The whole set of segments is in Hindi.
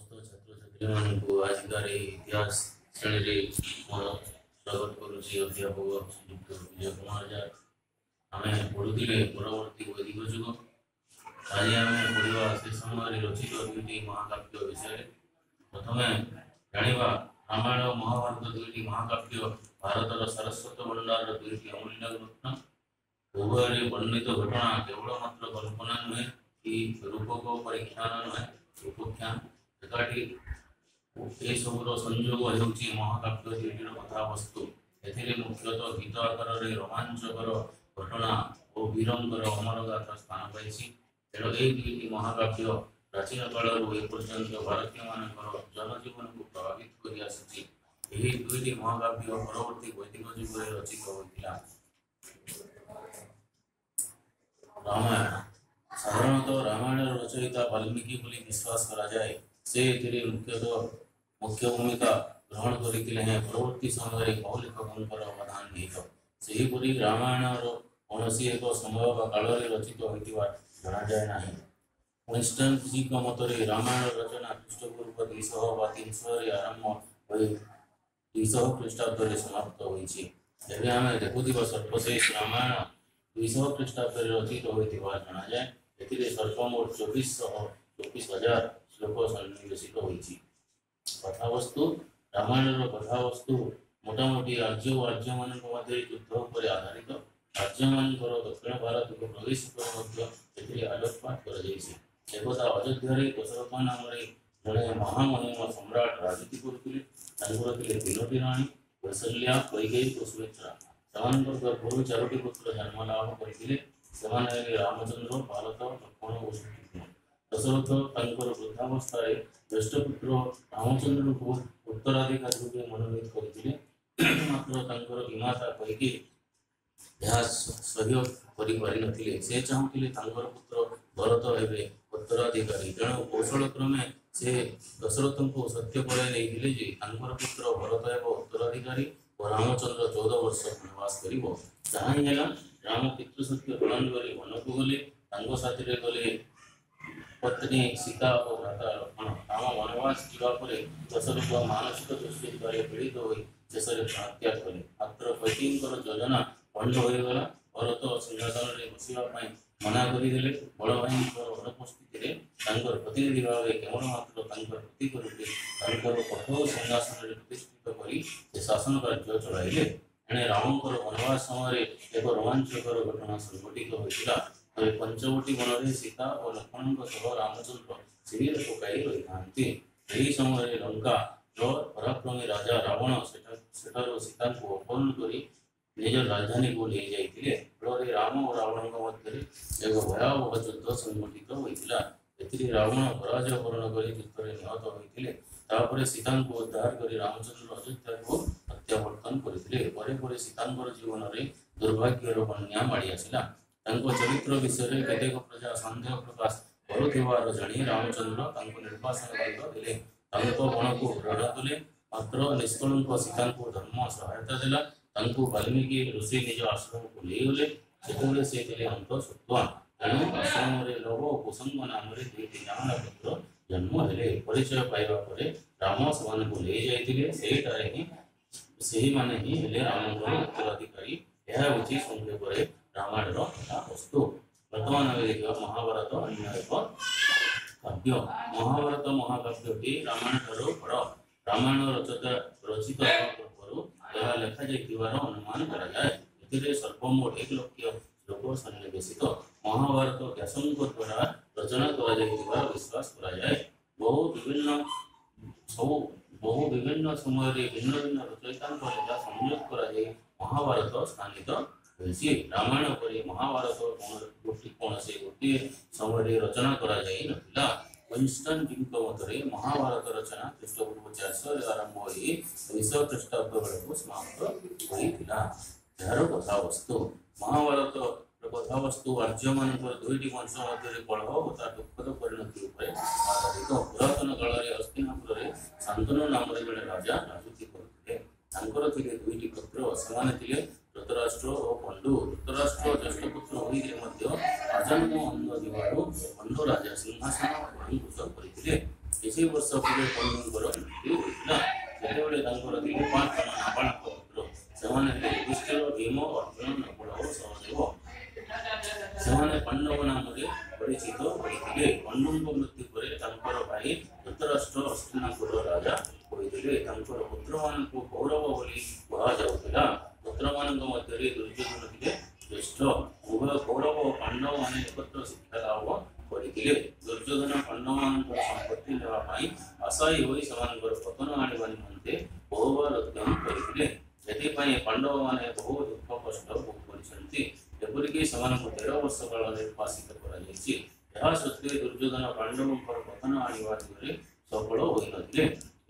समस्त छात्र छात्री मान को आज कार इतिहास श्रेणी रे स्वागत रामायण महाभारत दुईट महाकाव्य भारत सरस्वत भंडार दुईट अमूल्य घटना केवल मात्र कल्पना नुहे कि रूपक परीक्षा नुहे रूपख्या ଏକାଠି ଏସବୁର ସଂଯୋଗ ହେଉଛି ମହାକାବ୍ୟ ଦୁଇଟିର କଥାବସ୍ତୁ ଏଥିରେ ମୁଖ୍ୟତଃ ଗୀତ ଆକାରରେ ରୋମାଞ୍ଚକର ଘଟଣା ଓ ବୀରଙ୍କର ଅମରଗାଥା ସ୍ଥାନ ପାଇଛି ତେଣୁ ଏହି ଦୁଇଟି ମହାକାବ୍ୟ ପ୍ରାଚୀନ କାଳରୁ ଏପର୍ଯ୍ୟନ୍ତ ଭାରତୀୟମାନଙ୍କର ଜନଜୀବନକୁ ପ୍ରଭାବିତ କରି ଆସୁଛି ଏହି ଦୁଇଟି ମହାକାବ୍ୟ ପରବର୍ତ୍ତୀ ବୈଦିକ ଯୁଗରେ ରଚିତ ହୋଇଥିଲା ରାମାୟଣ ସାଧାରଣତଃ ରାମାୟଣର ରଚୟିତା ବାଲ୍ମୀକି ବୋଲି ବିଶ୍ୱାସ କରାଯାଏ से मुख्य मुख्य भूमिका ग्रहण करवर्त समय मौलिक अवधान नहींपरी रामायण कौन सी एक समय काल में रचित होता जना जाए ना विन्स्टन जी मत रामायण रचना ख्रीटपूर्व दुईश तीन शहरी आरंभ हो दुईश ख्रीटाब्दे समाप्त होने देखुवा सर्वशेष रामायण दुश ख्रीटाब्दे रचित होना जाए सर्वमोट चौबीस चौबीस हजार श्लोक सरणीयसितोजी कथावस्तु रामायण कथावस्तु मोटामोटी राज्य और राज्य मान युद्ध आधारित राज्य मान दक्षिण भारत को प्रवेश आलोकपात कर राजनीति करुले कैशल्या चारोटी पुत्र जन्मलाभ करते रामचंद्र भारत लक्ष्मण दशरथ वृद्धावस्था ज्येष्ठपुत्र रामचंद्र को उत्तराधिकारी रूप मनोनीत करते मात्र विमाता कहीकि सहयोग करें से पुत्र भरत हे उत्तराधिकारी तेणु कौशल क्रमे से दशरथ को सत्य पढ़ाई नहीं थी पुत्र भरत हे उत्तराधिकारी और रामचंद्र चौदह वर्ष बनवास कर राम पितृ सत्य प्रदान कर को गले साथी गले ପତ୍ନୀ ସୀତା ଓ ଭ୍ରାତା ଲକ୍ଷ୍ମଣ ରାମ ବନବାସ ଯିବା ପରେ ଦଶରଥ ମାନସିକ ଦୃଷ୍ଟି ଦ୍ୱାରା ପୀଡ଼ିତ ହୋଇ ଶେଷରେ ପ୍ରାତ୍ୟା କଲେ ମାତ୍ର ବୈଦିଙ୍କର ଯୋଜନା ପଣ୍ଡ ହୋଇଗଲା ଭରତ ସିଂହାସନରେ ବସିବା ପାଇଁ ମନା କରିଦେଲେ ବଳଭାଇଙ୍କର ଅନୁପସ୍ଥିତିରେ ତାଙ୍କର ପ୍ରତିନିଧି ଭାବେ କେବଳ ମାତ୍ର ତାଙ୍କର ପ୍ରତୀକ ରୂପେ ତାଙ୍କର କଠୋର ସିଂହାସନରେ ପ୍ରତିଷ୍ଠିତ କରି ସେ ଶାସନ କାର୍ଯ୍ୟ ଚଳାଇଲେ ଏଣେ ରାମଙ୍କର ବନବାସ ସମୟରେ ଏକ ରୋମାଞ୍ଚକର ଘଟଣା ସଂଘଟିତ ହୋଇଥିଲା ଏ ପଞ୍ଚବଟି ମନରେ ସୀତା ଓ ଲକ୍ଷ୍ମଣଙ୍କ ସହ ରାମଚନ୍ଦ୍ର ଶିବିର ପକାଇ ରହିଥାନ୍ତି ଏହି ସମୟରେ ଲଙ୍କା ପରାକ୍ରମୀ ରାଜା ରାବଣ ସେଠାରୁ ସୀତାଙ୍କୁ ଅପହରଣ କରି ନିଜ ରାଜଧାନୀକୁ ନେଇଯାଇଥିଲେ ଫଳରେ ରାମ ଓ ରାବଣଙ୍କ ମଧ୍ୟରେ ଏକ ଭୟାବହ ଯୁଦ୍ଧ ସଂଗଠିତ ହୋଇଥିଲା ଏଥିରେ ରାବଣ ପରାଜୟ ବରଣ କରି ଯୁଦ୍ଧରେ ନିହତ ହୋଇଥିଲେ ତାପରେ ସୀତାଙ୍କୁ ଉଦ୍ଧାର କରି ରାମଚନ୍ଦ୍ର ଅଯୋଧ୍ୟାକୁ ପ୍ରତ୍ୟାବର୍ତ୍ତନ କରିଥିଲେ ପରେ ପରେ ସୀତାଙ୍କର ଜୀବନରେ ଦୁର୍ଭାଗ୍ୟର ବନ୍ୟା ମାଡ଼ି ଆସିଲା चरित्र विषय कतेक प्रजा सन्देह प्रकाश कर जाणी रामचंद्र निर्वासन दे गुण को प्रढ़ले मात्र निष्कल सीता धर्म सहायता देला बाल्मीकि ऋषि निज आश्रम को लेगले से अंत सत्वान तेणु आश्रम लोभ नाम पुत्र जन्म हेले परिचय पाइबा राम से ले रावण प्रथम महाभारत अन्य महाभारत महाकाव्य रामायण बड़ रामायण रचित रचित यह लेखा जाए अनुमान सर्वमोट एक लक्ष लोक सन्निवेशित महाभारत व्यास द्वारा रचना कर विश्वास कर महाभारत स्थानित ହେଉଛି ରାମାୟଣ ପରି ମହାଭାରତ ଗୋଟି କୌଣସି ଗୋଟିଏ ସମୟରେ ରଚନା କରାଯାଇ ନଥିଲା ମତରେ ମହାଭାରତ ରଚନା ଖ୍ରୀଷ୍ଟପୂର୍ବ ଚାରିଶହରେ ଆରମ୍ଭ ହୋଇ ଦୁଇଶହ ଖ୍ରୀଷ୍ଟାବ୍ଦ ବେଳକୁ ସମାପ୍ତ ହୋଇଥିଲା ଏହାର କଥାବସ୍ତୁ ମହାଭାରତ କଥାବସ୍ତୁ ଆର୍ଯ୍ୟମାନଙ୍କର ଦୁଇଟି ବଂଶ ମଧ୍ୟରେ କଳହ ଓ ତା ଦୁଃଖର ପରିଣତି ଉପରେ ଆଧାରିତ ପୁରାତନ କାଳରେ ଅସ୍ତିନାପୁରରେ ଶାନ୍ତନୁ ନାମରେ ଜଣେ ରାଜା ରାଜୁତି କରୁଥିଲେ ତାଙ୍କର ଥିଲେ ଦୁଇଟି ପୁତ୍ର ସେମାନେ ଥିଲେ livre să fie un număr, eu, da, se trebuie de acolo, din pan, până la pan, acolo, se mână de gustelor, dimo, până acolo, sau de o. Se mână până la muri, పరిచితో పోయితే పన్నుంగు మృతి కొరే తంపర పని ధృతరాష్ట్ర వస్తున్నప్పుడు రాజా పోయితే తంపర పుత్రవానకు గౌరవ ఒలి మహాజవుతుగా పుత్రవానంగ మధ్యరే దుర్యోధనుడికి దుಷ್ಟ ఉభయ కౌరవ పండవ అనే ఒకత్వ సిద్ధరావు కొరికిలే దుర్యోధన పండవానంతో సంపద తాయి ಅಸಹ್ಯ ಹೋಗಿ ಸಮಾನಗಳು ಪತನವಾಣಿವನಿ ಮುಂದೆ ಬಹುವರುದ್ಧಂ ಕೊರಿಸಿದೆ ಯತಿಪೈ ಪಾಂಡವನೇ ಬಹು ದುಃಖ ಕಷ್ಟ ಬಹುಪಡಿಸಂತಿ ಎಬ್ಬರಿಗೆ ಸಮಾನವು ತೆರವಸ್ತುಗಳ ನಿರ್ಪಾಸಿತಪಡಲಿಸಿ ಯಹಾಸತ್ಯ ದುರ್ಯೋಧನ ಪಾಂಡವಂ ಪರ ಪತನವಾಣಿವಾದಿಗರೆ ಸೊಪ್ಪಳು ಹೋಗಿನದಿದೆ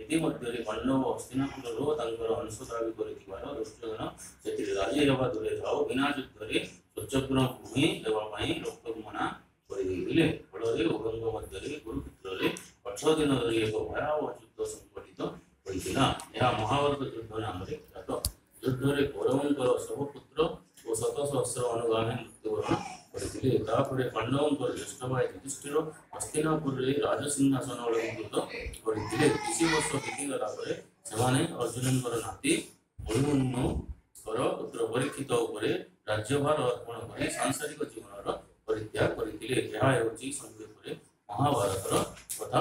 ಇದೇ ಮಧ್ಯದಲ್ಲಿ ಪಾಂಡವ ಹಸ್ತಿನಕುಲರು ತಂಗರ ಅನುಸರಾಗಿ ಕೊರಿತಿವಾರ ದುರ್ಯೋಧನ ସେଥିରେ ରାଜି ହେବା ଦୂରେ ଥାଉ ବିନା ଯୁଦ୍ଧରେ ସ୍ୱଚ୍ଛଗ୍ରହ ଭୂମି ଦେବା ପାଇଁ ଲୋକ ମନା କରିଦେଇଥିଲେ 거든 নৰিয়েতো আৰু শুদ্ধ সম্পোধিত হৈছিল এইয়া মহাবৰদৰ জৰিয়তে আৰু শুদ্ধৰে কোৰমণ্ডলৰ সমপুত্ৰ গো শত সহস্র অৰৱাহন নুক্তৰ পৰticke তাৰপরে বন্নমৰে নিষ্ঠমা ইষ্ট্ৰো স্থিনাපුৰৰ ৰাজসিংহ সোণৱল নুক্তৰ আৰু তেতিয়া কিষিম উৎসতীৰ ওপৰে সেৱানী আৰু জুনন বৰজাতি মৰুণনৰ সৰপুত্ৰ বৰক্ষিত ওপৰে ৰাজ্যভার অর্পণ কৰি সাংসাৰিক জীৱনৰ পৰিত্যাগ কৰিছিল এইয়া হ'ল চি সংগ্ৰহৰ মহাবৰদৰ কথা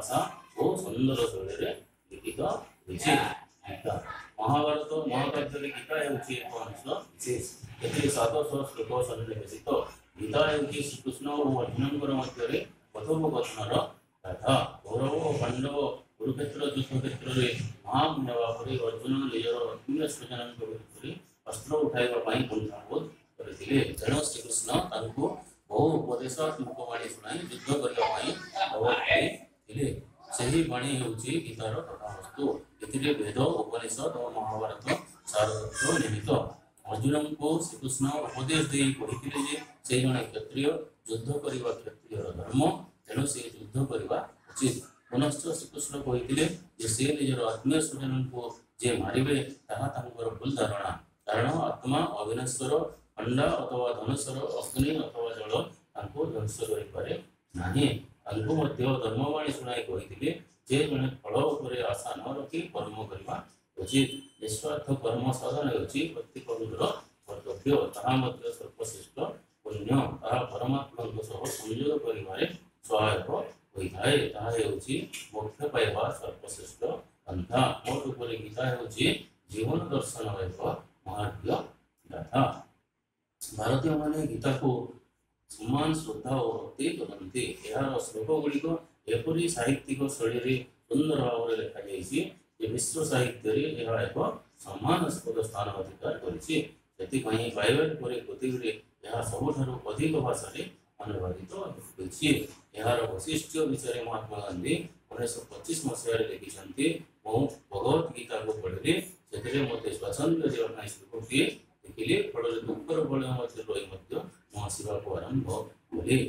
ভাষাও সুন্দর শৈলীরে লিখিত হয়েছে গীতা মহাভারত মহাকাব্যের গীতা ହେଉଛି ଏକ ଅଂଶ ବିଶେଷ ଏଥିରେ ସାତଶହ ଶ୍ଳୋକ ସନ୍ନିବେଶିତ ଗୀତା ହେଉଛି ଶ୍ରୀକୃଷ୍ଣ ଓ ଅର୍ଜୁନଙ୍କର ମଧ୍ୟରେ কথୋପକଥନର ଗାଥା କୌରବ ଓ ପାଣ୍ଡବ କୁରୁକ୍ଷେତ୍ର ଯୁଦ୍ଧ କ୍ଷେତ୍ରରେ ମହାନ ହେବା ପରେ ଅର୍ଜୁନ ନିଜର ଅନ୍ୟ ସ୍ୱଜନଙ୍କ ବିରୁଦ୍ଧରେ ଅସ୍ତ୍ର ଉଠାଇବା ପାଇଁ ପନ୍ଥାବୋଧ କରିଥିଲେ ତେଣୁ ଶ୍ରୀକୃଷ୍ଣ ତାଙ୍କୁ ବହୁ ଉପଦେଶାତ୍ମକ ବାଣୀ ଶୁଣାଇ ଯୁଦ୍ଧ କରିବା ପାଇଁ ବୁଝିଲେ ସେହି ବାଣୀ ହେଉଛି ଗୀତାର କଥାବସ୍ତୁ ଏଥିରେ ବେଦ ଉପନିଷଦ ଓ ମହାଭାରତ ସାରତତ୍ଵ ନିର୍ମିତ ଅର୍ଜୁନଙ୍କୁ ଶ୍ରୀକୃଷ୍ଣ ଉପଦେଶ ଦେଇ କହିଥିଲେ ଯେ ସେ ଜଣେ କ୍ଷତ୍ରିୟ ଯୁଦ୍ଧ କରିବା କ୍ଷତ୍ରିୟର ଧର୍ମ ତେଣୁ ସେ ଯୁଦ୍ଧ କରିବା ଉଚିତ ପୁନଶ୍ଚ ଶ୍ରୀକୃଷ୍ଣ କହିଥିଲେ ଯେ ସେ ନିଜର ଆତ୍ମୀୟ ସ୍ୱଜନଙ୍କୁ ଯେ ମାରିବେ ତାହା ତାଙ୍କର ଭୁଲ ଧାରଣା କାରଣ ଆତ୍ମା ଅବିନାଶ୍ୱର ଅଣ୍ଡା ଅଥବା ଧନୁଷର ଅଗ୍ନି ଅଥବା ଜଳ ତାଙ୍କୁ ଧ୍ୱଂସ କରିପାରେ ନାହିଁ कर्मवाणी शुणाई कही जे फल आशा न रखि कर्म करवा उचित निस्वार्थ कर्म साधन होती कविधर कर्तव्य सर्वश्रेष्ठ पुण्य परमात्मा संयोग कर सहायक होता है मुख्य पाइबा सर्वश्रेष्ठ पंथा मोट उपर गीता हूँ जीवन दर्शन एक महाप्रिय गाथा भारतीय मान गीता को सम्मान श्रद्धा और भक्ति करती यार श्लोक गुड़िक एपरी साहित्यिक शैली सुंदर भाव में लिखा जाइए विश्व साहित्य एक सम्मानस्पद स्थान अधिकार करती यह सब अधिक भाषा अनुवादित यार वैशिष्ट विषय महात्मा गांधी उन्नीस पचीस मसीह लिखी भगवत गीता को पढ़ी से मत स्वच्छ जीवन दिए फल दुख बल रही मुझे आरंभ कली